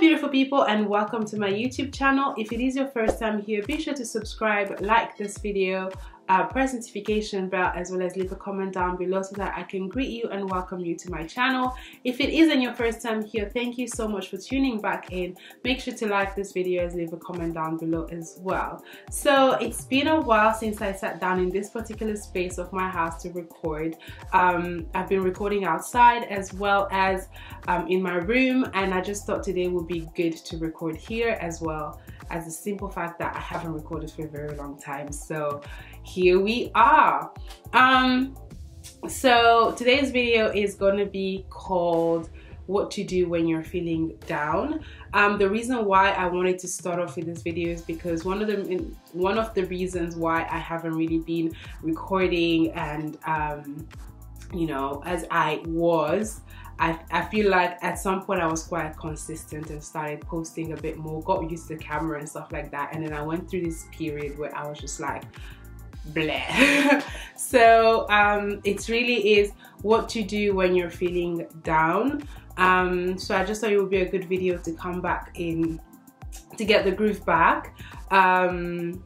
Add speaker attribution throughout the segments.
Speaker 1: beautiful people and welcome to my YouTube channel. If it is your first time here, be sure to subscribe, like this video, uh, press notification bell as well as leave a comment down below so that I can greet you and welcome you to my channel. If it isn't your first time here, thank you so much for tuning back in. Make sure to like this video and leave a comment down below as well. So it's been a while since I sat down in this particular space of my house to record. Um, I've been recording outside as well as um, in my room and I just thought today would be good to record here as well as a simple fact that I haven't recorded for a very long time. So here we are. Um, so today's video is going to be called what to do when you're feeling down. Um, the reason why I wanted to start off with this video is because one of the one of the reasons why I haven't really been recording and um, you know as I was I, I feel like at some point I was quite consistent and started posting a bit more, got used to the camera and stuff like that. And then I went through this period where I was just like, bleh. so um, it really is what to do when you're feeling down. Um, so I just thought it would be a good video to come back in to get the groove back. Um,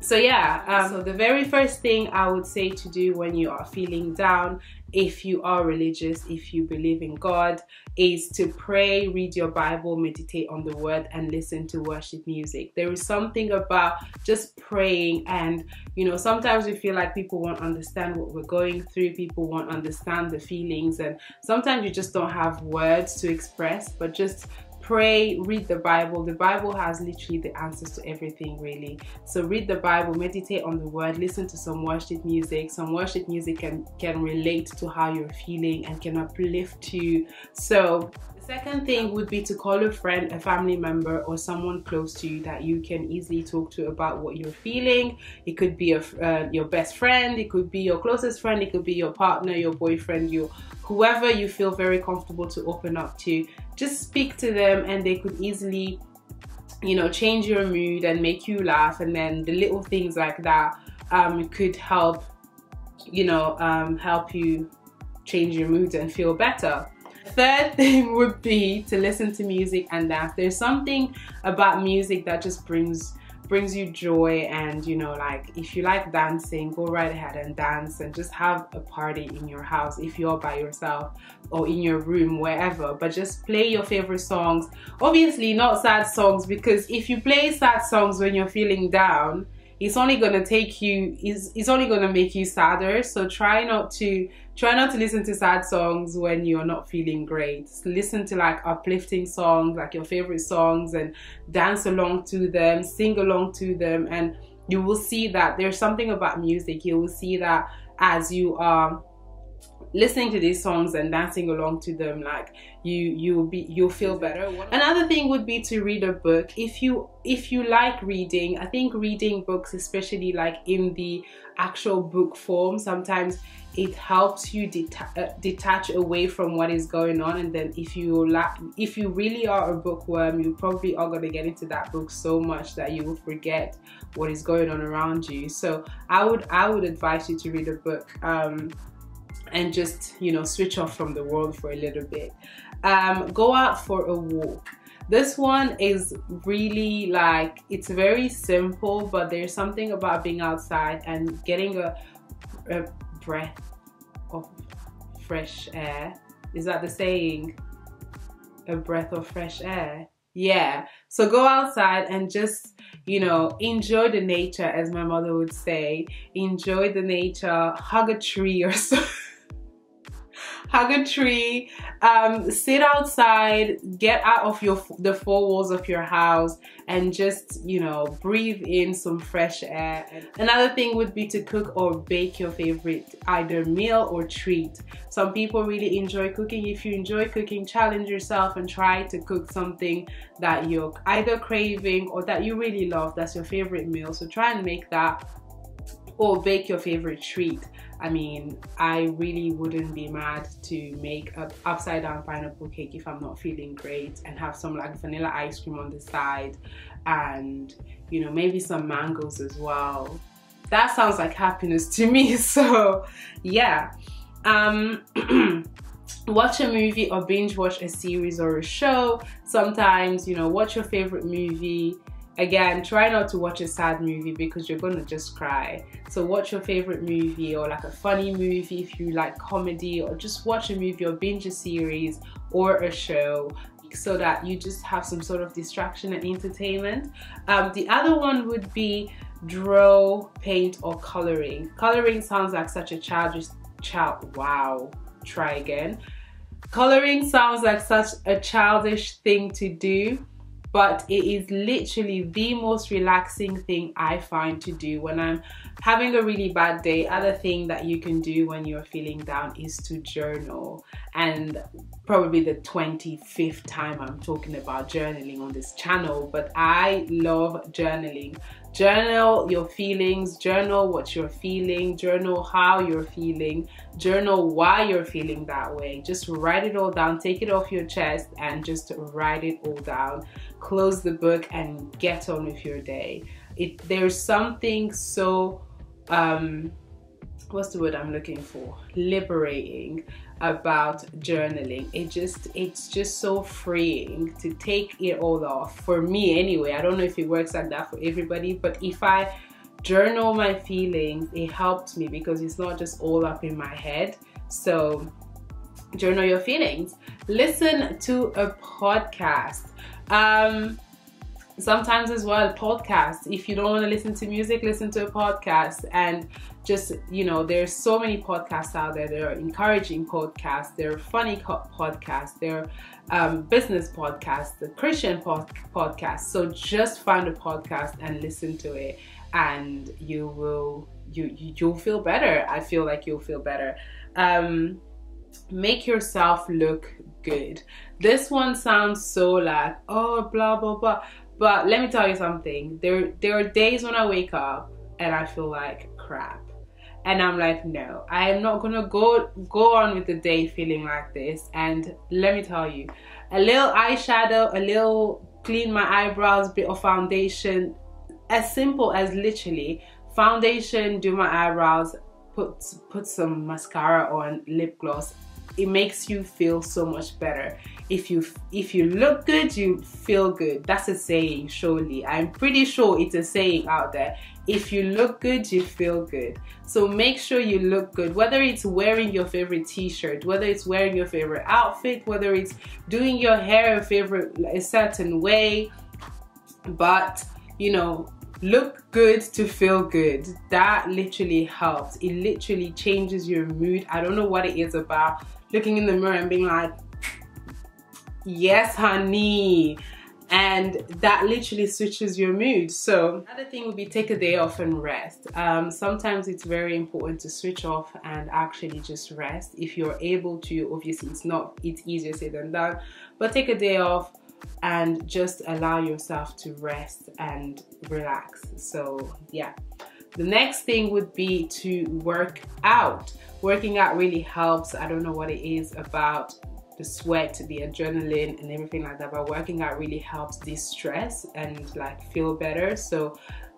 Speaker 1: so yeah, um, so the very first thing I would say to do when you are feeling down if you are religious, if you believe in God, is to pray, read your Bible, meditate on the word, and listen to worship music. There is something about just praying, and you know, sometimes we feel like people won't understand what we're going through, people won't understand the feelings, and sometimes you just don't have words to express, but just pray, read the Bible. The Bible has literally the answers to everything, really. So read the Bible, meditate on the word, listen to some worship music. Some worship music can, can relate to how you're feeling and can uplift you. So the second thing would be to call a friend, a family member, or someone close to you that you can easily talk to about what you're feeling. It could be a, uh, your best friend, it could be your closest friend, it could be your partner, your boyfriend, your whoever you feel very comfortable to open up to just speak to them and they could easily you know change your mood and make you laugh. And then the little things like that um, could help you know um, help you change your mood and feel better. Third thing would be to listen to music and dance. There's something about music that just brings brings you joy and you know like if you like dancing go right ahead and dance and just have a party in your house if you're by yourself or in your room wherever. But just play your favorite songs. Obviously not sad songs because if you play sad songs when you're feeling down it's only gonna take you it's, it's only gonna make you sadder. So try not to try not to listen to sad songs when you're not feeling great. Listen to like uplifting songs like your favorite songs and dance along to them sing along to them and you will see that there's something about music. You will see that as you are listening to these songs and dancing along to them like you you'll be you'll feel better. Another thing would be to read a book. If you if you like reading i think reading books especially like in the actual book form sometimes it helps you deta uh, detach away from what is going on. And then if you like if you really are a bookworm you probably are going to get into that book so much that you will forget what is going on around you. So i would i would advise you to read a book um, and just you know switch off from the world for a little bit. Um, go out for a walk. This one is really like it's very simple but there's something about being outside and getting a, a breath of fresh air. Is that the saying? A breath of fresh air? Yeah. So go outside and just you know enjoy the nature as my mother would say. Enjoy the nature. Hug a tree or so hug a tree, um, sit outside, get out of your the four walls of your house and just, you know, breathe in some fresh air. Another thing would be to cook or bake your favorite either meal or treat. Some people really enjoy cooking. If you enjoy cooking, challenge yourself and try to cook something that you're either craving or that you really love. That's your favorite meal. So try and make that or bake your favorite treat. I mean, I really wouldn't be mad to make a upside down pineapple cake if I'm not feeling great and have some like vanilla ice cream on the side and you know, maybe some mangoes as well. That sounds like happiness to me. So yeah. Um watch a movie or binge watch a series or a show. Sometimes, you know, watch your favorite movie. Again, try not to watch a sad movie because you're gonna just cry. So watch your favorite movie or like a funny movie if you like comedy or just watch a movie or binge a series or a show so that you just have some sort of distraction and entertainment. Um, the other one would be draw, paint or coloring. Coloring sounds like such a childish child. Wow, try again. Coloring sounds like such a childish thing to do, but it is literally the most relaxing thing I find to do when I'm having a really bad day. Other thing that you can do when you're feeling down is to journal. And probably the 25th time I'm talking about journaling on this channel, but I love journaling journal your feelings journal what you're feeling journal how you're feeling journal why you're feeling that way. Just write it all down take it off your chest and just write it all down. Close the book and get on with your day. It there's something so um what's the word i'm looking for? Liberating about journaling. It just it's just so freeing to take it all off for me anyway. I don't know if it works like that for everybody but if i journal my feelings it helps me because it's not just all up in my head. So journal your feelings. Listen to a podcast. Um sometimes as well podcasts. If you don't want to listen to music listen to a podcast. And just you know there's so many podcasts out there. There are encouraging podcasts. There are funny podcasts. There are um, business podcasts the christian pod- podcasts so just find a podcast and listen to it and you will you, you will feel better. I feel like you'll feel better. Um, make yourself look good. This one sounds so like oh blah blah blah but let me tell you something. There there are days when I wake up and I feel like crap. And I'm like, no, I am not gonna go go on with the day feeling like this. And let me tell you, a little eyeshadow, a little clean my eyebrows, bit of foundation, as simple as literally foundation, do my eyebrows, put put some mascara on, lip gloss. It makes you feel so much better. If you if you look good you feel good. That's a saying surely. I'm pretty sure it's a saying out there. If you look good you feel good. So make sure you look good. Whether it's wearing your favorite t-shirt whether it's wearing your favorite outfit whether it's doing your hair a favorite a certain way but you know look good to feel good. That literally helps. It literally changes your mood. I don't know what it is about looking in the mirror and being like yes honey. And that literally switches your mood. So another thing would be take a day off and rest. Um, sometimes it's very important to switch off and actually just rest. If you're able to obviously it's not it's easier said than done but take a day off and just allow yourself to rest and relax. So yeah the next thing would be to work out working out really helps i don't know what it is about the sweat, the adrenaline, and everything like that. But working out really helps de-stress and like feel better. So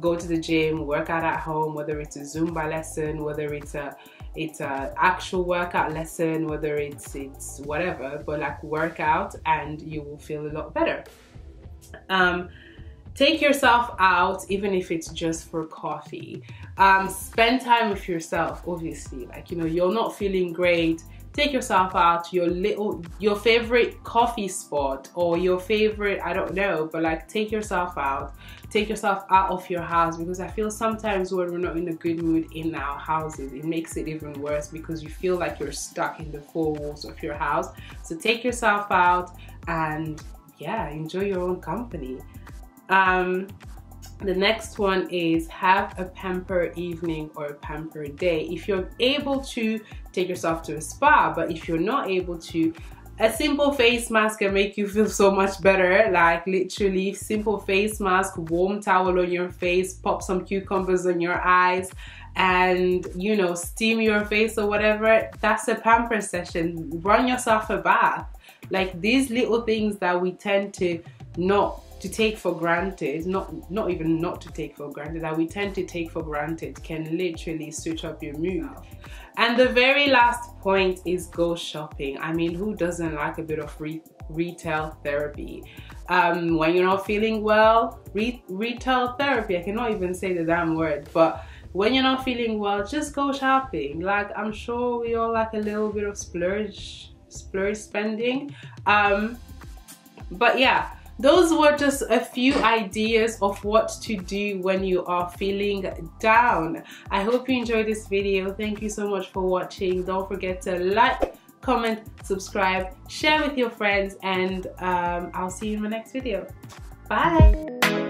Speaker 1: go to the gym, work out at home, whether it's a Zumba lesson, whether it's a it's an actual workout lesson, whether it's it's whatever, but like work out and you will feel a lot better. Um, take yourself out even if it's just for coffee. Um, spend time with yourself obviously. Like you know you're not feeling great. Take yourself out. Your little your favorite coffee spot or your favorite I don't know but like take yourself out. Take yourself out of your house because I feel sometimes when we're not in a good mood in our houses it makes it even worse because you feel like you're stuck in the four walls of your house. So take yourself out and yeah enjoy your own company um the next one is have a pamper evening or a pamper day. If you're able to take yourself to a spa, but if you're not able to, a simple face mask can make you feel so much better. Like literally simple face mask, warm towel on your face, pop some cucumbers on your eyes and you know steam your face or whatever that's a pamper session run yourself a bath like these little things that we tend to not to take for granted, not not even not to take for granted, that we tend to take for granted can literally switch up your mood. And the very last point is go shopping. I mean, who doesn't like a bit of re retail therapy? Um, when you're not feeling well, re retail therapy, I cannot even say the damn word, but when you're not feeling well, just go shopping. Like, I'm sure we all like a little bit of splurge, splurge spending. Um, but yeah, those were just a few ideas of what to do when you are feeling down. I hope you enjoyed this video. Thank you so much for watching. Don't forget to like, comment, subscribe, share with your friends, and um, I'll see you in my next video. Bye!